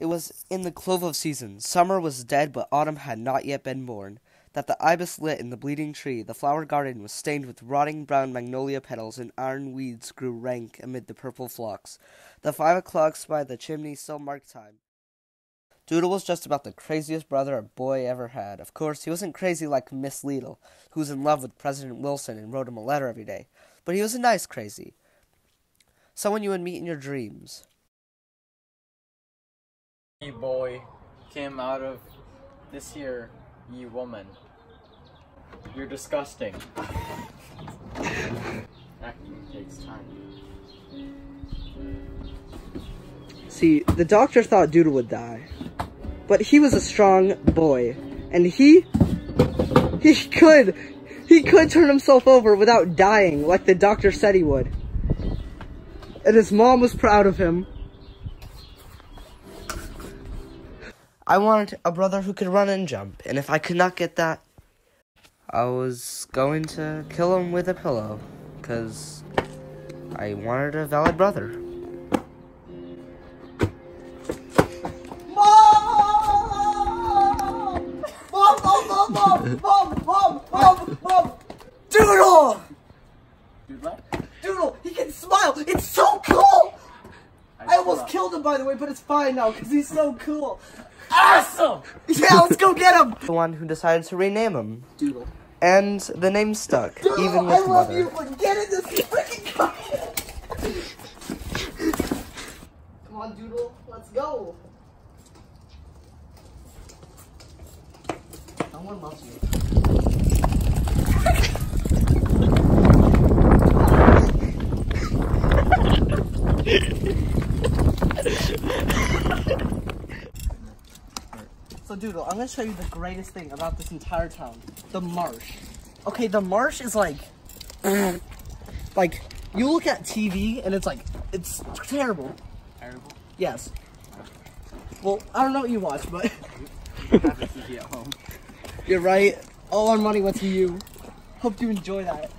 It was in the clove of season. Summer was dead, but autumn had not yet been born. That the ibis lit in the bleeding tree, the flower garden was stained with rotting brown magnolia petals, and iron weeds grew rank amid the purple phlox. The five o'clocks by the chimney still marked time. Doodle was just about the craziest brother a boy ever had. Of course, he wasn't crazy like Miss Leedie, who was in love with President Wilson and wrote him a letter every day, but he was a nice crazy. Someone you would meet in your dreams. Ye boy came out of this here ye woman. You're disgusting. Acting takes time. See, the doctor thought Doodle would die. But he was a strong boy. And he... He could... He could turn himself over without dying, like the doctor said he would. And his mom was proud of him. I wanted a brother who could run and jump, and if I could not get that, I was going to kill him with a pillow, because I wanted a valid brother. Mom! Mom, mom, mom, mom, mom, mom, mom! Doodle! Dude, what? Doodle, he can smile! It's so cool! I almost screwed up. killed him, by the way, but it's fine now, because he's so cool. Awesome! Yeah, let's go get him! The one who decided to rename him, Doodle. and the name stuck, Doodle, even I with love mother. you, but get in this freaking car! Come on, Doodle, let's go! Someone loves you. So, Doodle, I'm gonna show you the greatest thing about this entire town. The marsh. Okay, the marsh is like... like, you look at TV and it's like, it's terrible. Terrible. Yes. Well, I don't know what you watch, but Have a TV at home. you're right. All our money went to you. Hope you enjoy that.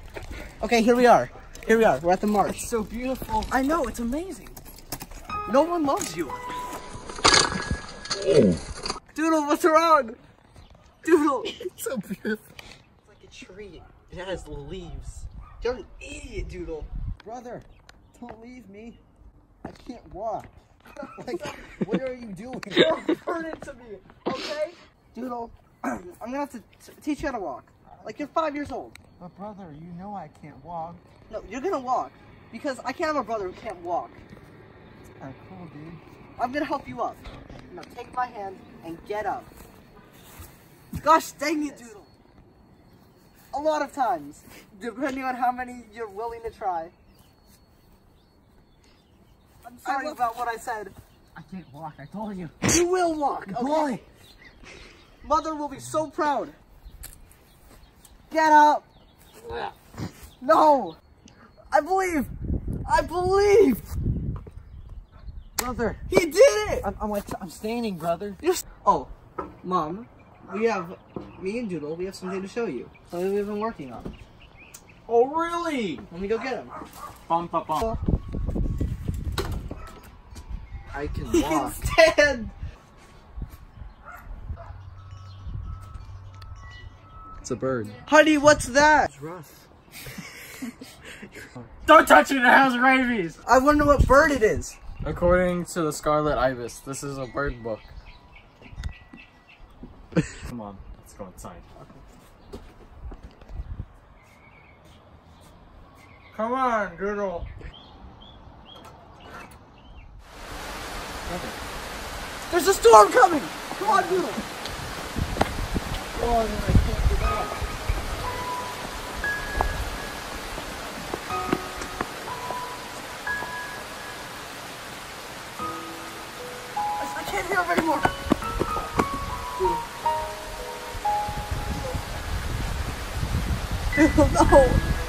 Okay, here we are. Here we are. We're at the marsh. So beautiful. I know, it's amazing. No one loves you. Mm. Doodle, what's wrong? Doodle. It's so beautiful. It's like a tree. It has leaves. You're an idiot, Doodle. Brother, don't leave me. I can't walk. Like, what are you doing? Don't burn it to me, okay? Doodle, I'm gonna have to t- teach you how to walk. Like you're five years old. But brother, you know I can't walk. No, you're gonna walk. Because I can't have a brother who can't walk. Kinda cool, dude. I'm gonna help you up. Now take my hand and get up. Gosh dang it, Doodle. A lot of times, depending on how many you're willing to try. I'm sorry about what I said. I can't walk, I told you. You will walk, okay? Boy. Mother will be so proud. Get up. No. I believe. I believe. Brother, He did it. I'm, I'm, like, I'm standing, brother. You're oh, mom, we have me and Doodle. We have something to show you. Something we've been working on. Oh, really? Let me go get him. Bum, bum, bum. I can He can walk. stand. It's a bird. Honey, what's that? It's rough. Don't touch it, it has rabies! I wonder what bird it is. According to the Scarlet Ibis, this is a bird book. Come on, let's go inside. Come on, Doodle. There's a storm coming. Come on, Doodle. Oh, I can't get up. Can't hear him anymore. No.